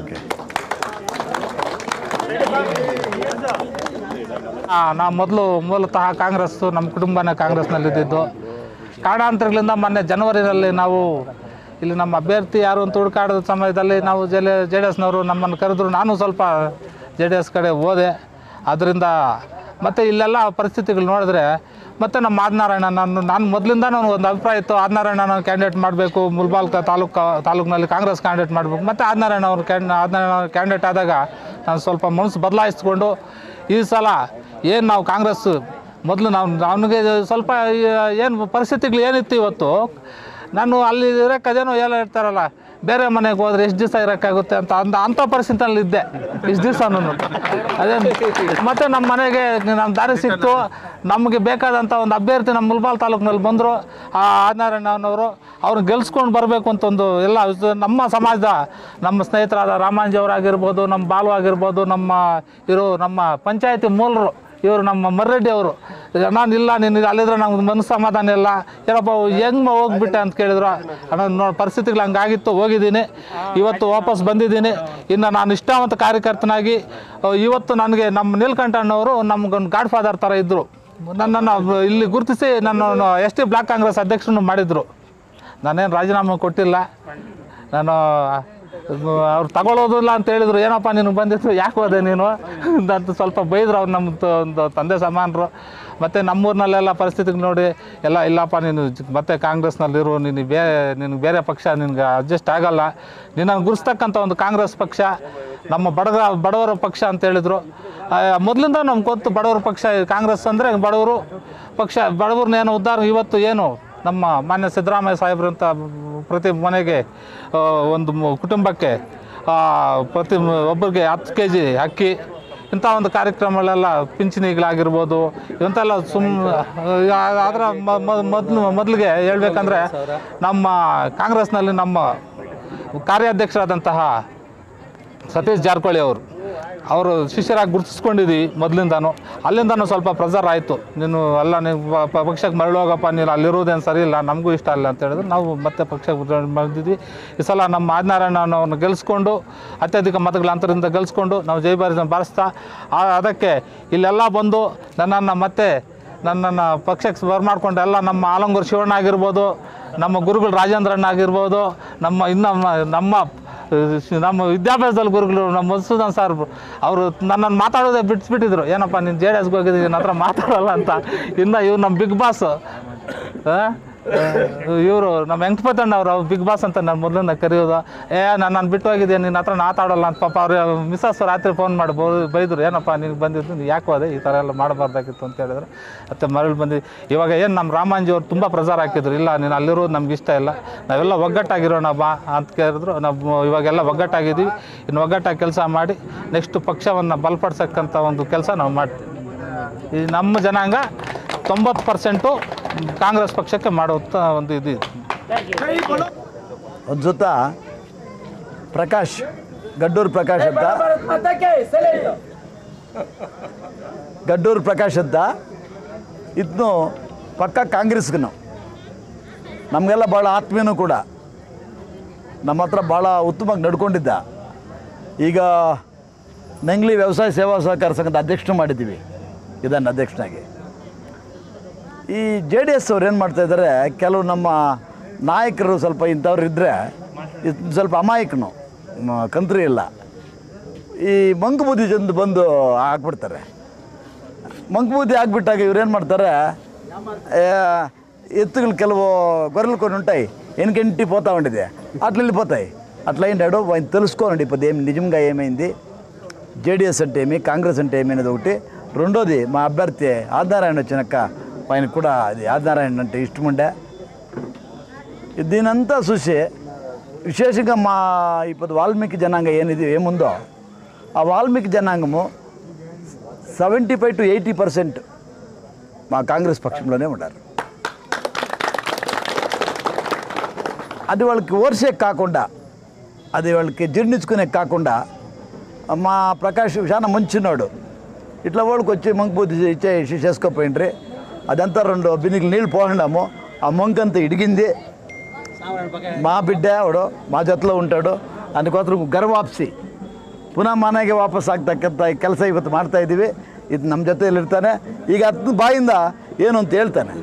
Okay ನಾವು ಮೊದಲು ಮೂಲತಃ ಕಾಂಗ್ರೆಸ್ ನಮ್ಮ ಕುಟುಂಬನೇ ಕಾಂಗ್ರೆಸ್ನಲ್ಲಿದ್ದಿದ್ದು. ಕಾರಣಾಂತರಗಳಿಂದ ಮೊನ್ನೆ ಜನವರಿನಲ್ಲಿ ನಾವು ಇಲ್ಲಿ ನಮ್ಮ ಅಭ್ಯರ್ಥಿ ಯಾರು ಅಂತ ಹುಡುಕಾಡಿದ ಸಮಯದಲ್ಲಿ ನಾವು ಜೆ ಜೆ ಡಿ ಎಸ್ನವರು ನಮ್ಮನ್ನು ಕರೆದ್ರು. ನಾನು ಸ್ವಲ್ಪ ಜೆ ಡಿ ಎಸ್ ಕಡೆ ಹೋದೆ. ಅದರಿಂದ ಮತ್ತು ಇಲ್ಲೆಲ್ಲ ಪರಿಸ್ಥಿತಿಗಳು ನೋಡಿದ್ರೆ ಮತ್ತು ನಮ್ಮ ಆದನಾರಾಯಣ ನಾನು ನಾನು ಮೊದಲಿಂದ ನಾನು ಒಂದು ಅಭಿಪ್ರಾಯ ಇತ್ತು ಆದನಾರಾಯಣ ಕ್ಯಾಂಡಿಡೇಟ್ ಮಾಡಬೇಕು, ಮುಲ್ಬಾಲ್ಕ ತಾಲೂಕು, ತಾಲೂಕಿನಲ್ಲಿ ಕಾಂಗ್ರೆಸ್ ಕ್ಯಾಂಡಿಡೇಟ್ ಮಾಡಬೇಕು. ಮತ್ತು ಆದನಾರಾಯಣ ಅವರು ಕ್ಯಾಂಡ್ ಆದನಾರಾಯಣ ಅವ್ರ ಕ್ಯಾಂಡಿಡೇಟ್ ಆದಾಗ ನಾನು ಸ್ವಲ್ಪ ಮನಸ್ಸು ಬದಲಾಯಿಸ್ಕೊಂಡು ಈ ಸಲ ಏನು ನಾವು ಕಾಂಗ್ರೆಸ್ ಮೊದಲು ನಾವು ನನಗೆ ಸ್ವಲ್ಪ ಏನು ಪರಿಸ್ಥಿತಿಗಳು ಏನಿತ್ತು ಇವತ್ತು ನಾನು ಅಲ್ಲಿ ಇರೋಕೆ ಅದೇನೋ ಎಲ್ಲ ಇರ್ತಾರಲ್ಲ, ಬೇರೆ ಮನೆಗೆ ಹೋದ್ರೆ ಎಷ್ಟು ದಿವಸ ಇರೋಕ್ಕಾಗುತ್ತೆ ಅಂತ ಅಂದ ಅಂಥ ಪರಿಸ್ಥಿತಿಯಲ್ಲಿ ಇದ್ದೆ. ಇಷ್ಟು ದಿವಸ ನಾನು? ಅದೇ ಮತ್ತು ನಮ್ಮ ಮನೆಗೆ ನಮ್ಮ ದಾರಿ ಸಿಕ್ತು. ನಮಗೆ ಬೇಕಾದಂಥ ಒಂದು ಅಭ್ಯರ್ಥಿ ನಮ್ಮ ಮುಲ್ಬಾಲ್ ತಾಲೂಕಿನಲ್ಲಿ ಬಂದರು, ಆ ಆದಿನಾರಾಯಣನವರು. ಅವ್ರನ್ನ ಗೆಲ್ಸ್ಕೊಂಡು ಬರಬೇಕು ಅಂತ ಒಂದು ಎಲ್ಲ ನಮ್ಮ ಸಮಾಜದ ನಮ್ಮ ಸ್ನೇಹಿತರಾದ ರಾಮಾಂಜಿ ಅವರಾಗಿರ್ಬೋದು, ನಮ್ಮ ಬಾಲು ಆಗಿರ್ಬೋದು, ನಮ್ಮ ಇರೋ ನಮ್ಮ ಪಂಚಾಯತಿ ಮೂಲರು. ಇವರು ನಮ್ಮ ಮರ್ರೆಡ್ಡಿ ಅವರು. ನಾನು ಇಲ್ಲ, ನೀನು ಅಲ್ಲಿದ್ರೆ ನಮ್ಗೆ ಮನಸ್ಸು ಸಮಾಧಾನ ಇಲ್ಲ. ಏನಪ್ಪ, ಹೆಂಗೆ ಹೋಗ್ಬಿಟ್ಟೆ ಅಂತ ಕೇಳಿದ್ರು. ಅಣ್ಣ, ನೋಡಿ, ಪರಿಸ್ಥಿತಿಗಳು ಹಂಗಾಗಿತ್ತು, ಹೋಗಿದ್ದೀನಿ. ಇವತ್ತು ವಾಪಸ್ ಬಂದಿದ್ದೀನಿ. ಇನ್ನು ನಾನು ಇಷ್ಟವಂತ ಕಾರ್ಯಕರ್ತನಾಗಿ ಇವತ್ತು ನನಗೆ ನಮ್ಮ ನೀಲ್ಕಂಠಣ್ಣವರು ನಮ್ಗೊಂದು ಗಾಡ್ ಫಾದರ್ ಥರ ಇದ್ದರು ನನ್ನನ್ನು ಇಲ್ಲಿ ಗುರುತಿಸಿ ನನ್ನ ಎಸ್ ಟಿ ಬ್ಲಾಕ್ ಕಾಂಗ್ರೆಸ್ ಅಧ್ಯಕ್ಷನೂ ಮಾಡಿದರು. ನಾನೇನು ರಾಜೀನಾಮೆ ಕೊಟ್ಟಿಲ್ಲ. ನಾನು ಅವ್ರು ತಗೊಳ್ಳೋದಿಲ್ಲ ಅಂತ ಹೇಳಿದ್ರು, ಏನಪ್ಪ ನಿನಗೆ ಬಂದಿತ್ತು ಯಾಕೆ ಹೋದೆ ನೀನು? ಅಂತ ಸ್ವಲ್ಪ ಬೈದ್ರು ಅವ್ರು ನಮ್ಮ ಒಂದು ತಂದೆ ಸಮಾನರು. ಮತ್ತು ನಮ್ಮೂರಿನಲ್ಲೆಲ್ಲ ಪರಿಸ್ಥಿತಿಗೆ ನೋಡಿ, ಎಲ್ಲ, ಇಲ್ಲಪ್ಪ ನೀನು ಮತ್ತೆ ಕಾಂಗ್ರೆಸ್ನಲ್ಲಿರು, ನೀನು ಬೇ, ನಿನಗೆ ಬೇರೆ ಪಕ್ಷ, ನಿನಗೆ ಅಡ್ಜಸ್ಟ್ ಆಗಲ್ಲ. ನಿನ್ನನ್ನು ಗುರುಸ್ತಕ್ಕಂಥ ಒಂದು ಕಾಂಗ್ರೆಸ್ ಪಕ್ಷ, ನಮ್ಮ ಬಡಗ, ಬಡವರ ಪಕ್ಷ ಅಂತ ಹೇಳಿದರು. ಮೊದಲಿಂದ ನಮ್ಗೆ ಗೊತ್ತು, ಬಡವರ ಪಕ್ಷ, ಕಾಂಗ್ರೆಸ್ ಅಂದರೆ ಬಡವರು ಪಕ್ಷ ಬಡವ್ರನ್ನೇನು ಉದ್ಧಾರ ಇವತ್ತು ಏನು? ನಮ್ಮ ಮಾನ್ಯ ಸಿದ್ದರಾಮಯ್ಯ ಸಾಹೇಬ್ರಂಥ ಪ್ರತಿ ಮನೆಗೆ ಒಂದು ಕುಟುಂಬಕ್ಕೆ ಪ್ರತಿ ಒಬ್ಬರಿಗೆ ಹತ್ತು ಕೆ ಜಿ ಅಕ್ಕಿ, ಇಂಥ ಒಂದು ಕಾರ್ಯಕ್ರಮಗಳೆಲ್ಲ ಪಿಂಚಣಿಗಳಾಗಿರ್ಬೋದು, ಇಂಥೆಲ್ಲ ಸುಮ್ ಆದ್ರೆ ಮೊದಲು, ಮೊದಲಿಗೆ ಹೇಳ್ಬೇಕಂದ್ರೆ ನಮ್ಮ ಕಾಂಗ್ರೆಸ್ನಲ್ಲಿ ನಮ್ಮ ಕಾರ್ಯಾಧ್ಯಕ್ಷರಾದಂತಹ ಸತೀಶ್ ಜಾರಕಿಹೊಳಿ ಅವರು ಅವರು ಶಿಷ್ಯರಾಗಿ ಗುರುತಿಸ್ಕೊಂಡಿದ್ದೀವಿ ಮೊದಲಿಂದಾನು. ಅಲ್ಲಿಂದನೂ ಸ್ವಲ್ಪ ಪ್ರೆಸರ್ ಆಯಿತು ನೀನು ಅಲ್ಲ ನೀವು ಪಕ್ಷಕ್ಕೆ ಮರಳೋಗಪ್ಪ ನೀನು ಅಲ್ಲಿರೋದೇನು ಸರಿ ಇಲ್ಲ ನಮಗೂ ಇಷ್ಟ ಇಲ್ಲ ಅಂತ ಹೇಳಿದ್ರು. ನಾವು ಮತ್ತೆ ಪಕ್ಷಕ್ಕೆ ಬಂದಿದ್ವಿ ಈ ಸಲ ನಮ್ಮ ಆದಿನಾರಾಯಣನವ್ರನ್ನ ಗೆಲ್ಲಿಸ್ಕೊಂಡು ಅತ್ಯಧಿಕ ಮತಗಳ ಅಂತರದಿಂದ ಗೆಲ್ಲಿಸ್ಕೊಂಡು ನಾವು ಜೈಬಾರಿನ ಬಾರಿಸ್ತಾ ಅದಕ್ಕೆ ಇಲ್ಲೆಲ್ಲ ಬಂದು ನನ್ನನ್ನು ಮತ್ತೆ ನನ್ನನ್ನು ಪಕ್ಷಕ್ಕೆ ಬರ್ಮಾಡ್ಕೊಂಡು ಎಲ್ಲ ನಮ್ಮ ಆಲಂಗೂರು ಶಿವಣ್ಣ ಆಗಿರ್ಬೋದು ನಮ್ಮ ಗುರುಗಳು ರಾಜೇಂದ್ರಣ್ಣ ಆಗಿರ್ಬೋದು ನಮ್ಮ ಇನ್ನು ನಮ್ಮ ನಮ್ಮ ವಿದ್ಯಾಭ್ಯಾಸದಲ್ಲಿ ಗುರುಗಳು ನಮ್ಮ ಮಧುಸೂದನ್ ಸರ್ ಅವರು ನನ್ನನ್ನು ಮಾತಾಡೋದೇ ಬಿಟ್ಸ್ಬಿಟ್ಟಿದ್ರು ಏನಪ್ಪ, ನೀನು ಜೆ ಡಿ ಎಸ್ಗೆ ಹೋಗಿದ್ದೀನಿ ನನ್ನ ಹತ್ರ ಮಾತಾಡೋಲ್ಲ ಅಂತ. ಇನ್ನು ಇವ್ರು ನಮ್ಮ ಬಿಗ್ ಬಾಸ್ ಇವರು ನಮ್ಮ ವೆಂಕಟಪತಣ್ಣ ಅವರು ಬಿಗ್ ಬಾಸ್ ಅಂತ ನಾನು ಮೊದಲಿಂದ ಕರೆಯೋದು. ಏ, ನಾನು ನಾನು ಬಿಟ್ಟು ಹೋಗಿದ್ದೆ ನಿನ್ನ ಹತ್ರ ಮಾತಾಡಲ್ಲ ಅಂತ ಪಾಪ ಅವರು ಮಿಸ್ಸಸ್ ರಾತ್ರಿ ಫೋನ್ ಮಾಡಿ ಬೈದ್ರು ಬೈದರು, ಏನಪ್ಪ ನೀನು ಬಂದಿದ್ದು, ನೀನು ಯಾಕೆ ಹೋದೆ? ಈ ಥರ ಎಲ್ಲ ಮಾಡಬಾರ್ದಾಗಿತ್ತು ಅಂತ ಹೇಳಿದ್ರು. ಮತ್ತೆ ಮರಳಿ ಬಂದು, ಇವಾಗ ಏನು ನಮ್ಮ ರಾಮಾಂಜಿ ಅವ್ರು ತುಂಬ ಪ್ರಚಾರ ಹಾಕಿದ್ರು. ಇಲ್ಲ, ನೀನು ಅಲ್ಲಿರೋದು ನಮ್ಗೆ ಇಷ್ಟ ಇಲ್ಲ. ನಾವೆಲ್ಲ ಒಗ್ಗಟ್ಟಾಗಿರೋಣ ಬಾ ಅಂತ ಕೇಳಿದ್ರು. ನಾವು ಇವಾಗೆಲ್ಲ ಒಗ್ಗಟ್ಟಾಗಿದ್ದೀವಿ. ಇನ್ನು ಒಗ್ಗಟ್ಟಾಗಿ ಕೆಲಸ ಮಾಡಿ ನೆಕ್ಸ್ಟ್ ಪಕ್ಷವನ್ನು ಬಲಪಡಿಸಕ್ಕಂಥ ಒಂದು ಕೆಲಸ ನಾವು ಮಾಡ್ತೀವಿ. ಈ ನಮ್ಮ ಜನಾಂಗ ತೊಂಬತ್ತು ಪರ್ಸೆಂಟು ಕಾಂಗ್ರೆಸ್ ಪಕ್ಷಕ್ಕೆ ಮಾಡುವಂಥ ಒಂದು ಇದು ಜೊತ ಪ್ರಕಾಶ್, ಗಡ್ಡೂರು ಪ್ರಕಾಶ್ ಅಂತ. ಗಡ್ಡೂರು ಪ್ರಕಾಶ್ ಅಂತ. ಇದನ್ನು ಪಕ್ಕ ಕಾಂಗ್ರೆಸ್ಗೂ ನಮಗೆಲ್ಲ ಭಾಳ ಆತ್ಮೀಯನೂ ಕೂಡ. ನಮ್ಮ ಹತ್ರ ಭಾಳ ಉತ್ತಮವಾಗಿ ನಡ್ಕೊಂಡಿದ್ದ. ಈಗ ನಂಗ್ಲಿ ವ್ಯವಸಾಯ ಸೇವಾ ಸಹಕಾರ ಸಂಘದ ಅಧ್ಯಕ್ಷರು ಮಾಡಿದ್ದೀವಿ. ಇದನ್ನು ಅಧ್ಯಕ್ಷನಾಗಿ. ಈ ಜೆ ಡಿ ಎಸ್ ಅವ್ರು ಏನು ಮಾಡ್ತಾಯಿದ್ದಾರೆ ಕೆಲವು ನಮ್ಮ ನಾಯಕರು ಸ್ವಲ್ಪ ಇಂಥವ್ರು ಇದ್ದರೆ ಇದು ಸ್ವಲ್ಪ ಅಮಾಯಕನು ಮ- ಕಂತ್ರಿ ಇಲ್ಲ ಈ ಮಂಕು ಬುದ್ಧಿ ಜಂದು ಬಂದು ಹಾಕ್ಬಿಡ್ತಾರೆ ಮಂಕು ಬುದ್ಧಿ ಹಾಕ್ಬಿಟ್ಟಾಗ ಇವ್ರು ಏನು ಮಾಡ್ತಾರೆ ఏ, ఎత్తుకులు కెలవు గొర్రెలు కొన్ని ఉంటాయి వెనకంటి పోతా ఉండేది అట్లా వెళ్ళిపోతాయి అట్లా ఏంటాడు ఆయన తెలుసుకోనండి ఇప్పుడు ఏం నిజంగా ఏమైంది జేడిఎస్ అంటే ఏమి కాంగ్రెస్ అంటే ఏమి అనేది ఒకటి రెండోది మా అభ్యర్థి ఆదినారాయణ వచ్చినాక ఆయనకు కూడా అది ఆదినారాయణ అంటే ఇష్టం ఉండే. దీనంతా చూసి విశేషంగా మా ఇప్పుడు వాల్మీకి జనాంగం ఏనిది ఏముందో ఆ Valmiki జనాంగము seventy five to eighty percent మా కాంగ్రెస్ పక్షంలోనే ఉన్నారు అది వాళ్ళకి ఓర్సే కాకుండా అది వాళ్ళకి జీర్ణించుకునే కాకుండా మా ప్రకాష్ చాలా మంచినాడు. ఇట్లా వాళ్ళకి వచ్చి మంకు ఇచ్చే చేసుకోపోయిండ్రి. అదంతా రెండు బిన్నికి నీళ్ళు పోసినాము ఆ మంకంతా ఇడిగింది మా బిడ్డ ఆవిడు మా జతలో ఉంటాడు ಅದಕ್ಕೋಸ್ಕರ ಗರ್ವಾಪ್ಸಿ ಪುನಃ ಮನೆಗೆ ವಾಪಸ್ ಆಗ್ತಕ್ಕಂಥ ಕೆಲಸ ಇವತ್ತು ಮಾಡ್ತಾ ಇದ್ದೀವಿ ಇದು ನಮ್ಮ ಜೊತೆಯಲ್ಲಿರ್ತಾನೆ ಈಗ ಹತ್ತು ಬಾಯಿಂದ ಏನು ಅಂತ ಹೇಳ್ತಾನೆ